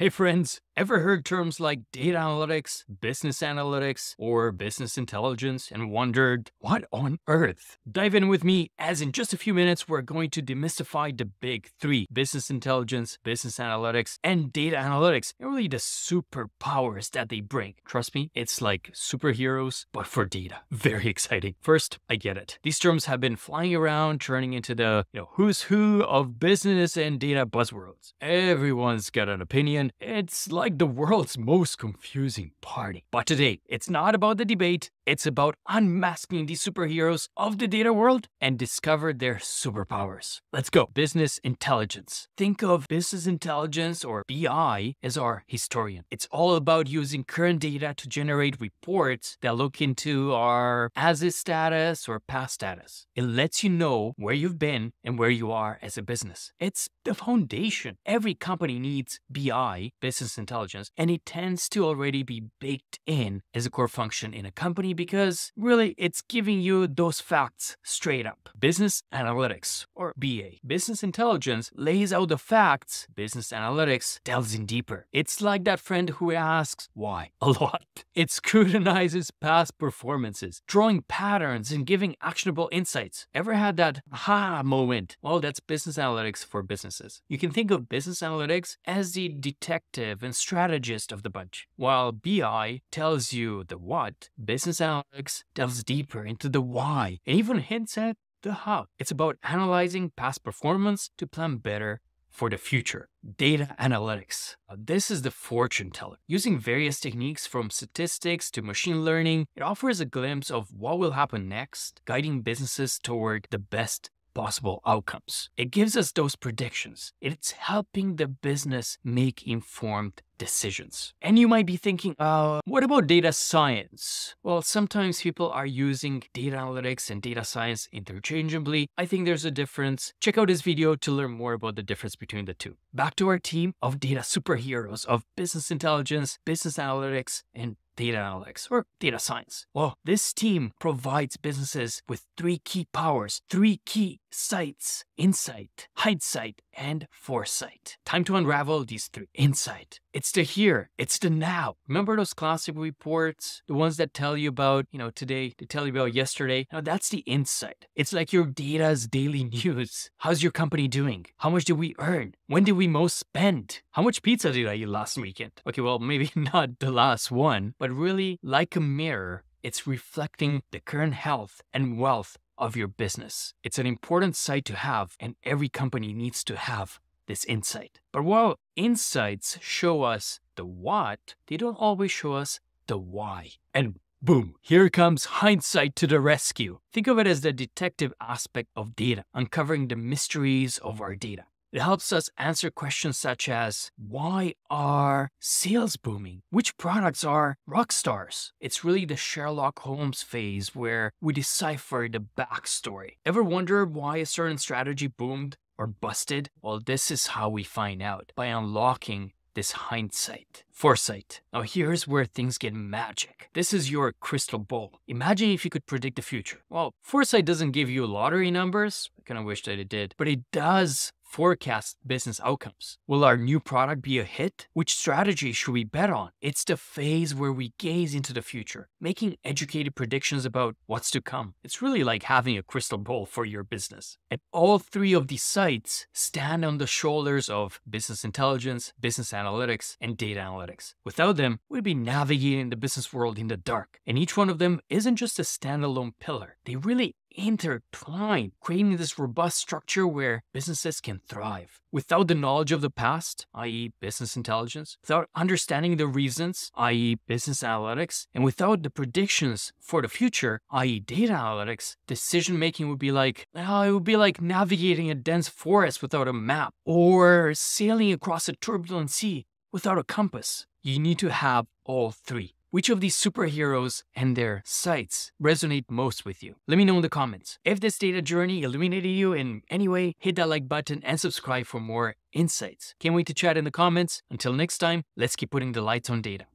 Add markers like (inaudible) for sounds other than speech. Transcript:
Hey friends, ever heard terms like data analytics, business analytics, or business intelligence and wondered, what on earth? Dive in with me as in just a few minutes we're going to demystify the big three business intelligence, business analytics, and data analytics, and really the superpowers that they bring. Trust me, it's like superheroes, but for data. (laughs) Very exciting. First, I get it. These terms have been flying around, turning into the you know who's who of business and data buzzwords. Everyone's got an opinion it's like the world's most confusing party. But today, it's not about the debate, it's about unmasking the superheroes of the data world and discover their superpowers. Let's go. Business intelligence. Think of business intelligence or BI as our historian. It's all about using current data to generate reports that look into our as is status or past status. It lets you know where you've been and where you are as a business. It's the foundation. Every company needs BI business intelligence, and it tends to already be baked in as a core function in a company because really it's giving you those facts straight up. Business analytics, or BA. Business intelligence lays out the facts, business analytics delves in deeper. It's like that friend who asks why (laughs) a lot. It scrutinizes past performances, drawing patterns and giving actionable insights. Ever had that aha moment? Well, that's business analytics for businesses. You can think of business analytics as the detective detective and strategist of the bunch. While BI tells you the what, business analytics delves deeper into the why and even hints at the how. It's about analyzing past performance to plan better for the future. Data analytics. Uh, this is the fortune teller. Using various techniques from statistics to machine learning, it offers a glimpse of what will happen next, guiding businesses toward the best possible outcomes. It gives us those predictions. It's helping the business make informed decisions. And you might be thinking, uh, what about data science? Well, sometimes people are using data analytics and data science interchangeably. I think there's a difference. Check out this video to learn more about the difference between the two. Back to our team of data superheroes of business intelligence, business analytics, and data analytics or data science. Well, this team provides businesses with three key powers, three key sights, insight, hindsight, and foresight. Time to unravel these three. Insight. It's the here, it's the now. Remember those classic reports? The ones that tell you about, you know, today, they tell you about yesterday. Now that's the insight. It's like your data's daily (laughs) news. How's your company doing? How much did we earn? When did we most spend? How much pizza did I eat last weekend? Okay, well, (laughs) maybe not the last one, but really like a mirror, it's reflecting the current health and wealth of your business. It's an important sight to have, and every company needs to have this insight. But while insights show us the what, they don't always show us the why. And boom, here comes hindsight to the rescue. Think of it as the detective aspect of data, uncovering the mysteries of our data. It helps us answer questions such as why are sales booming? Which products are rock stars? It's really the Sherlock Holmes phase where we decipher the backstory. Ever wonder why a certain strategy boomed or busted? Well, this is how we find out by unlocking this hindsight, foresight. Now, here's where things get magic. This is your crystal ball. Imagine if you could predict the future. Well, foresight doesn't give you lottery numbers. I kind of wish that it did, but it does forecast business outcomes. Will our new product be a hit? Which strategy should we bet on? It's the phase where we gaze into the future, making educated predictions about what's to come. It's really like having a crystal ball for your business. And all three of these sights stand on the shoulders of business intelligence, business analytics, and data analytics. Without them, we'd be navigating the business world in the dark. And each one of them isn't just a standalone pillar. They really intertwined, creating this robust structure where businesses can thrive. Without the knowledge of the past, i.e., business intelligence, without understanding the reasons, i.e., business analytics, and without the predictions for the future, i.e., data analytics, decision making would be like, well, it would be like navigating a dense forest without a map, or sailing across a turbulent sea without a compass. You need to have all three. Which of these superheroes and their sights resonate most with you? Let me know in the comments. If this data journey illuminated you in any way, hit that like button and subscribe for more insights. Can't wait to chat in the comments. Until next time, let's keep putting the lights on data.